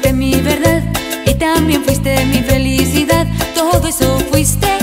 fuiste mi verdad y también fuiste mi felicidad. Todo eso fuiste.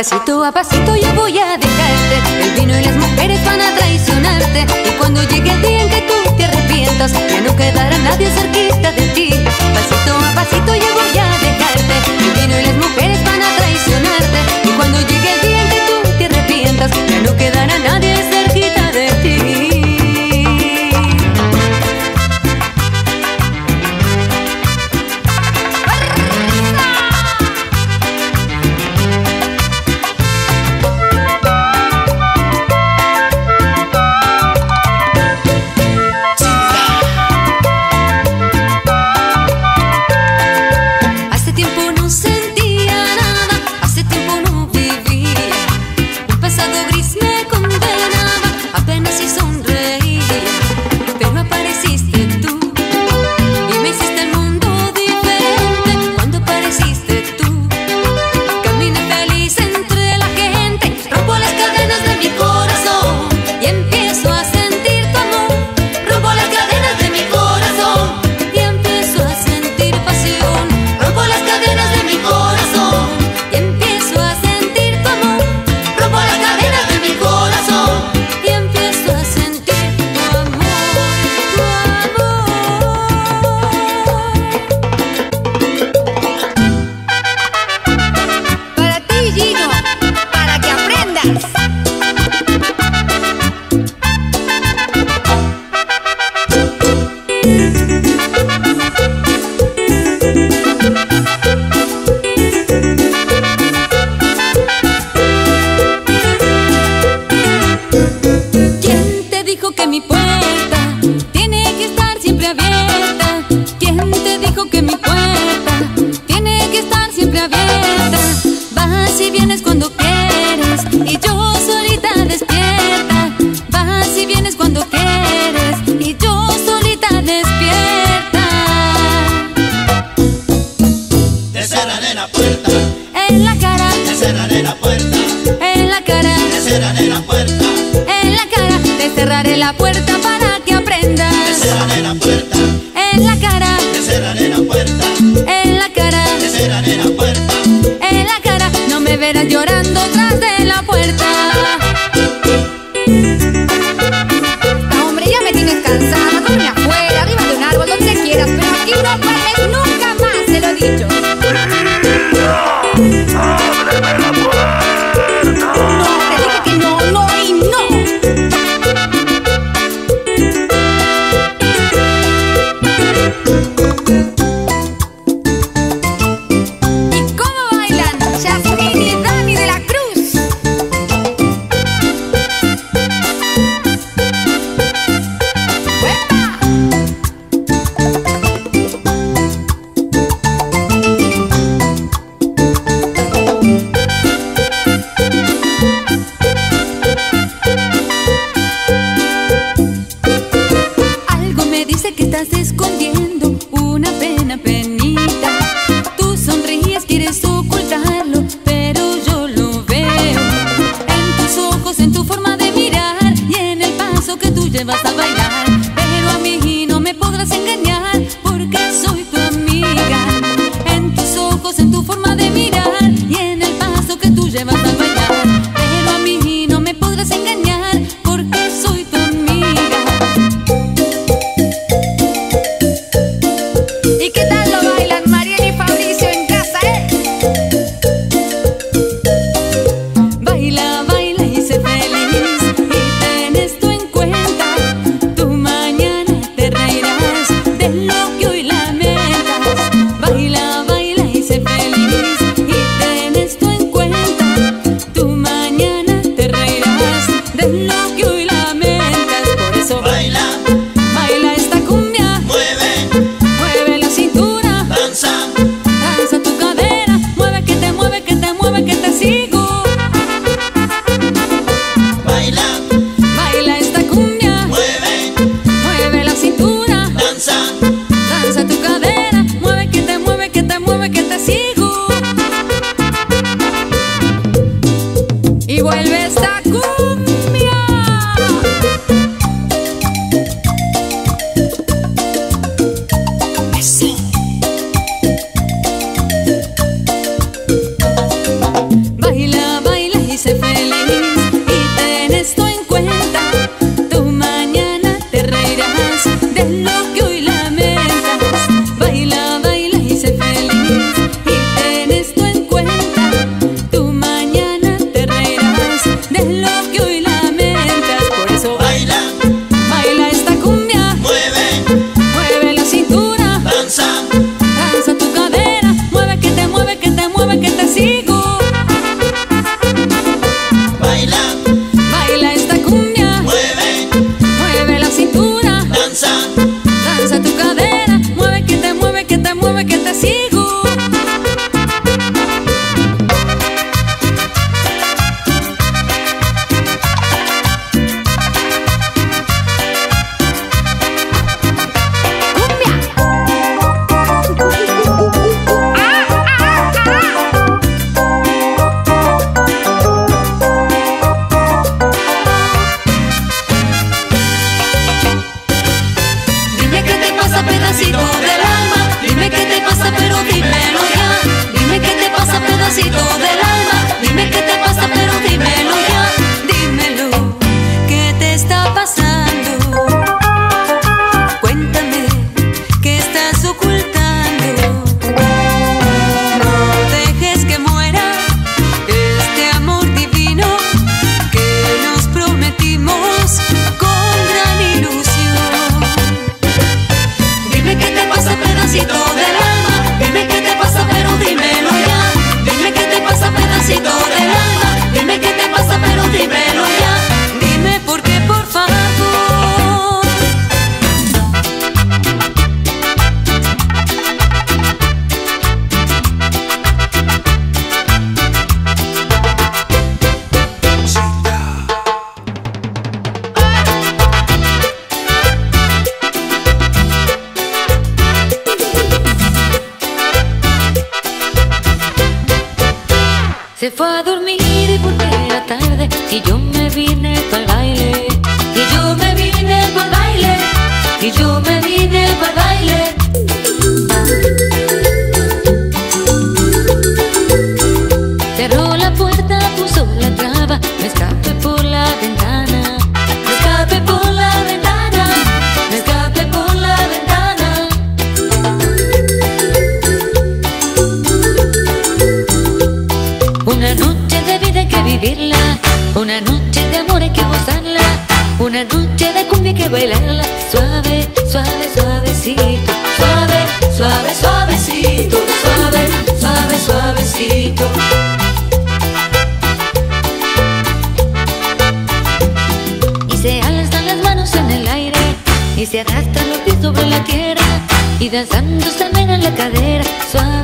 Pasito a pasito yo voy a dejarte. El vino y las mujeres van a traicionarte. Y cuando llegue el día en que tú te arrepientas, ya no quedará nadie cerquita de ti. Pasito a pasito yo voy a tu cadera, mueve que te mueve, que te mueve, que te siga. a dormir porque era tarde y yo me vine para el baile. Y yo me vine para el baile. Y yo me suave, suave, suavecito, suave, suave, suavecito, suave, suave, suavecito. Y se alzan las manos en el aire y se arrastran los pies sobre la tierra y danzando se mena la cadera. Suave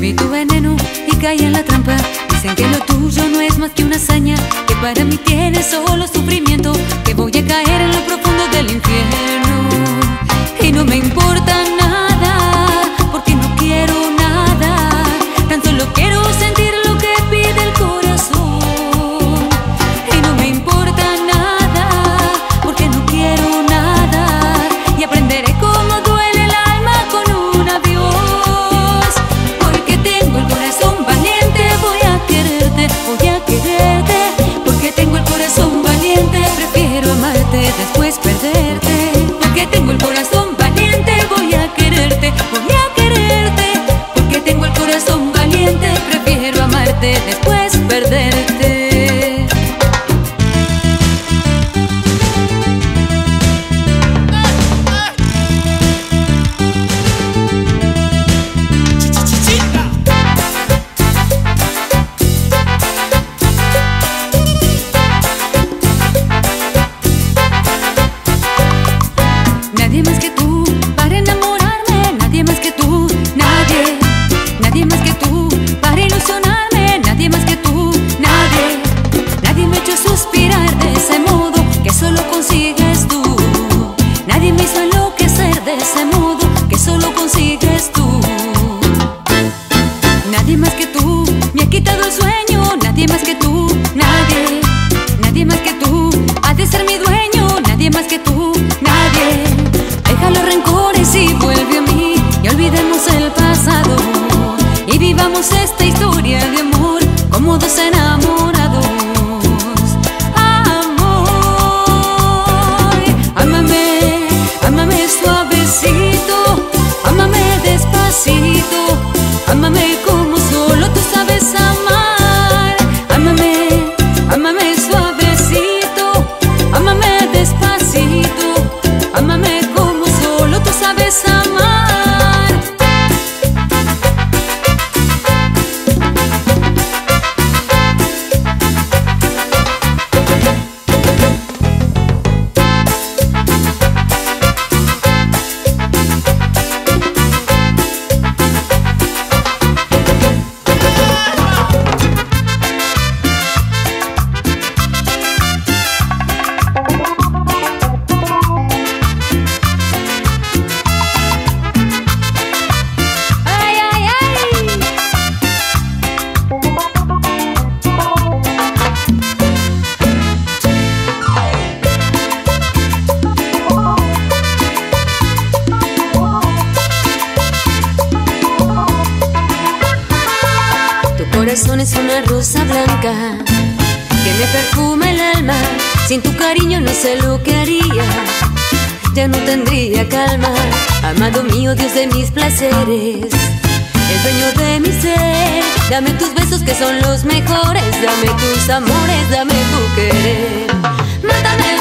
Bebí tu veneno y caí en la trampa. Dicen que lo tuyo no es más que una hazaña, que para mí tienes solo sufrimiento, que voy a caer en lo profundo del infierno. Y no me importa nada, porque no quiero nada, tan solo quiero sentir. rosa blanca que me perfuma el alma. Sin tu cariño no sé lo que haría, ya no tendría calma. Amado mío, Dios de mis placeres, el dueño de mi ser. Dame tus besos que son los mejores, dame tus amores, dame tu querer. Mátame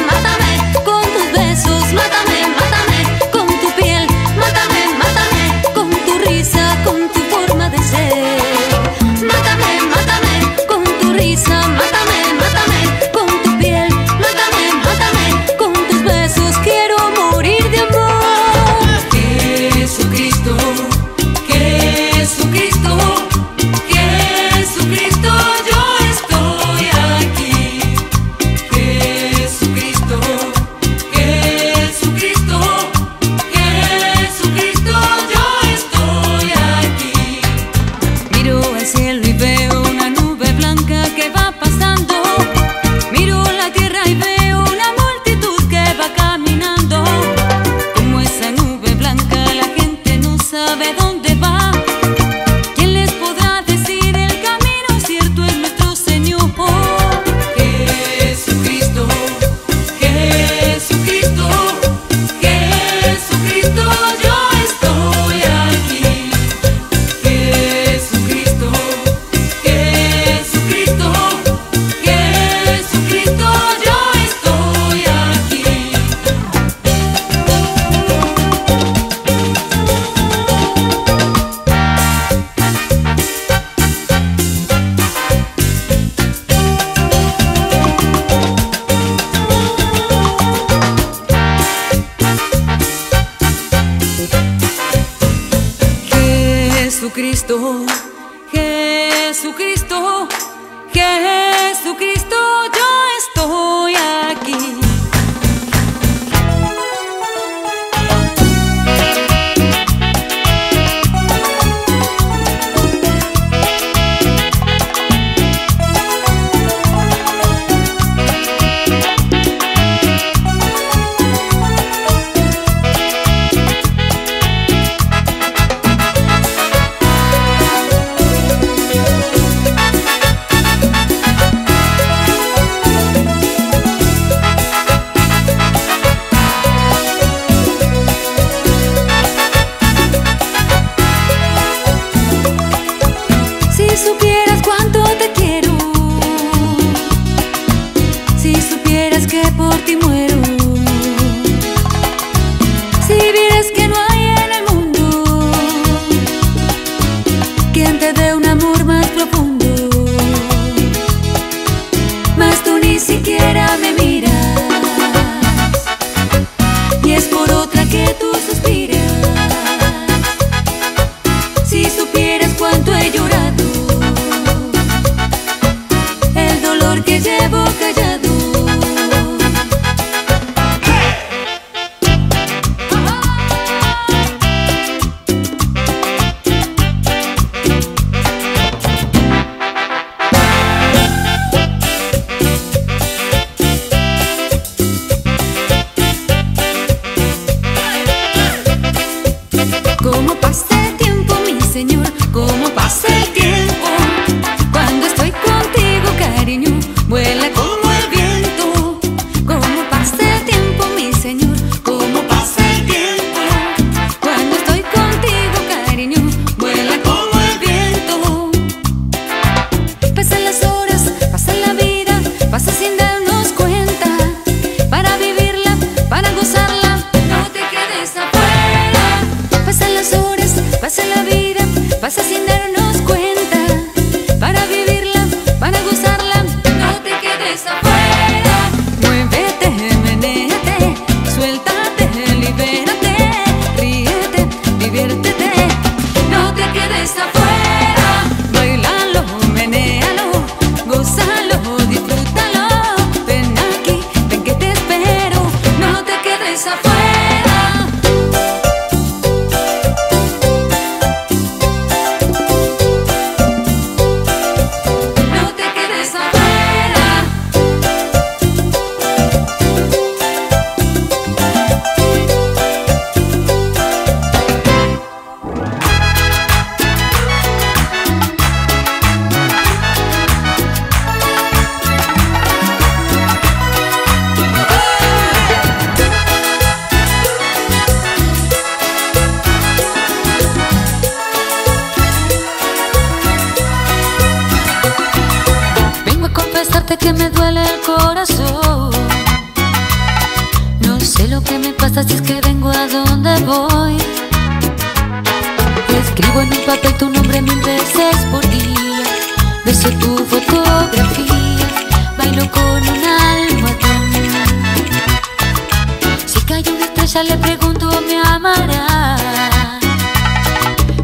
le pregunto, ¿me amará?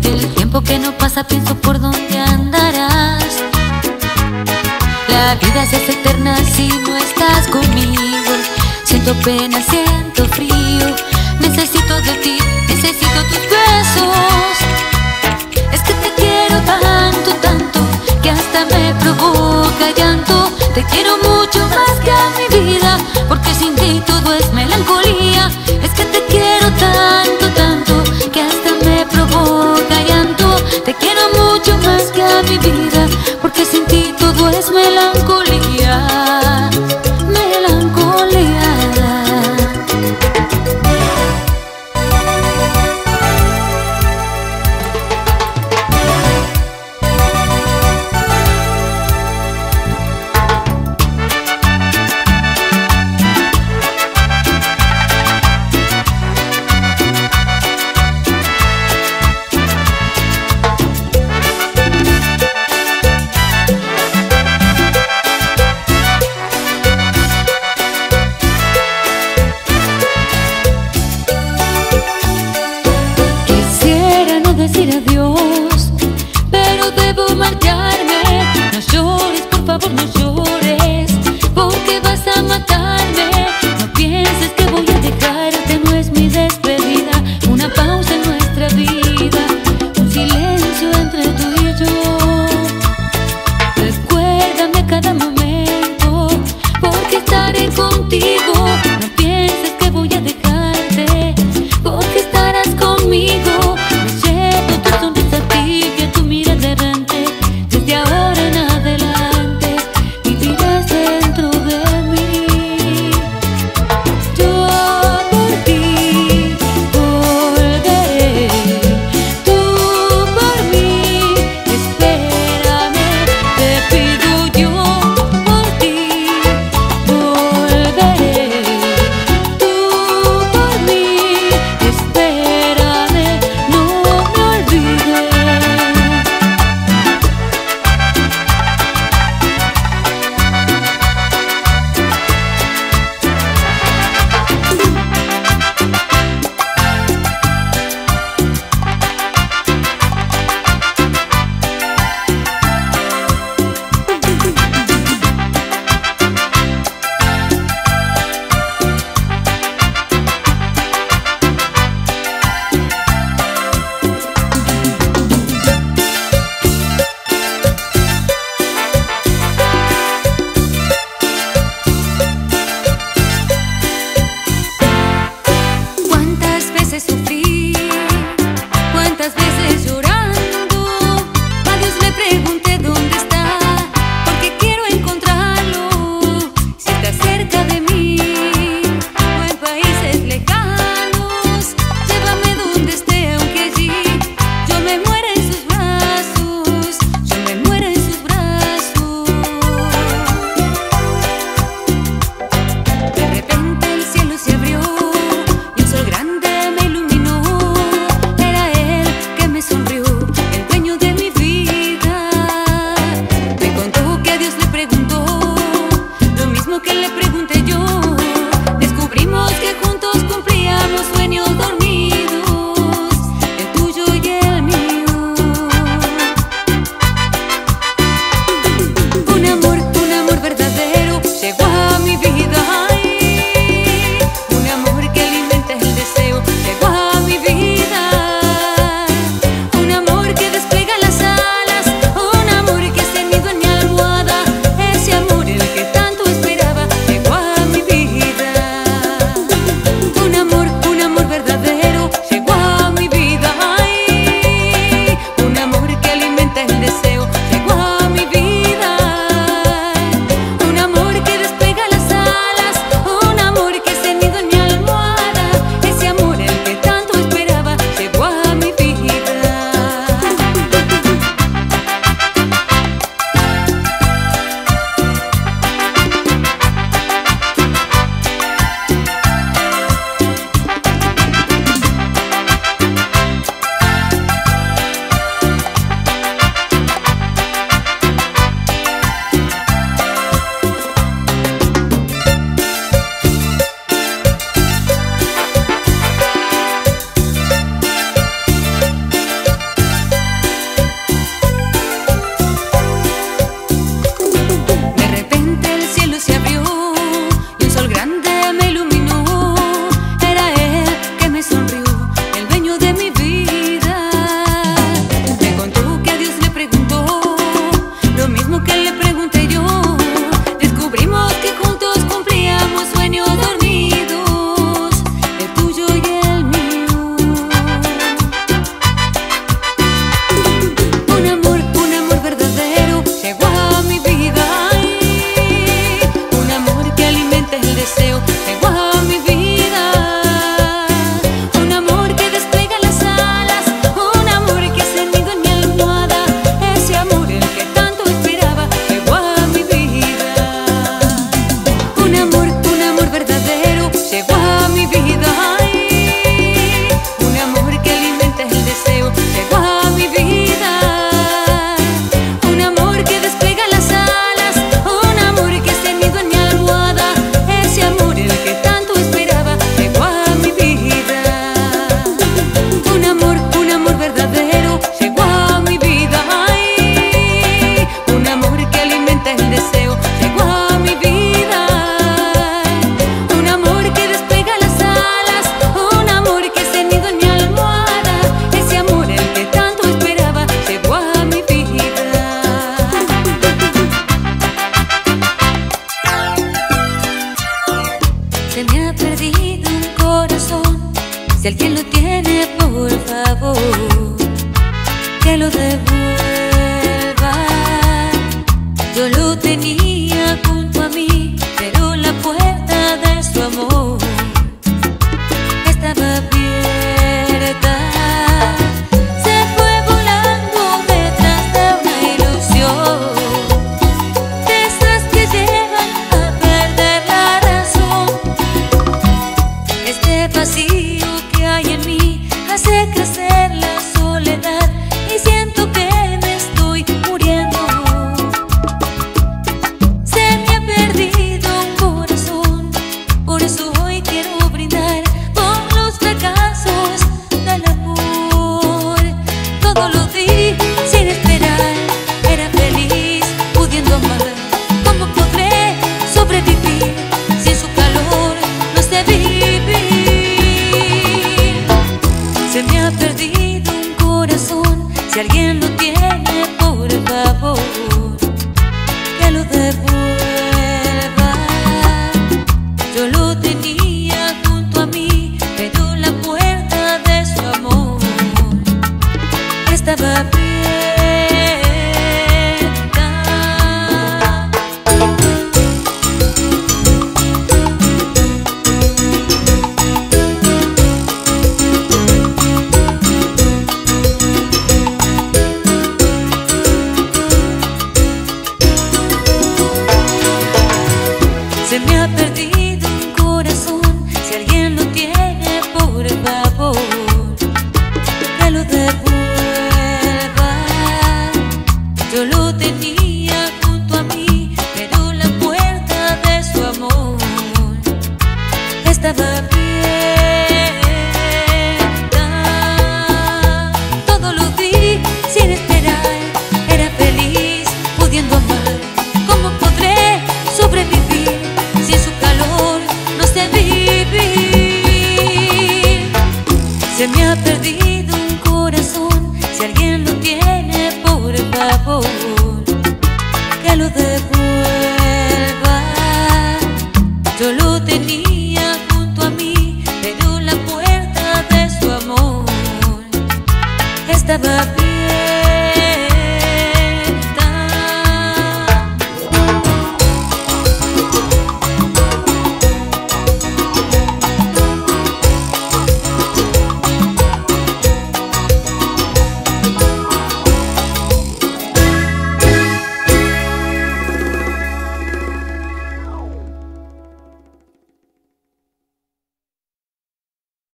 El tiempo que no pasa pienso por dónde andarás. La vida se hace eterna si no estás conmigo. Siento pena, siento frío. Necesito de ti, necesito tus besos. Es que te quiero tanto, tanto, que hasta me provoca llanto. Te quiero mucho más que a mi vida, porque sin ti todo es melancolía. Mucho más que a mi vida, porque sin ti todo es melancolía.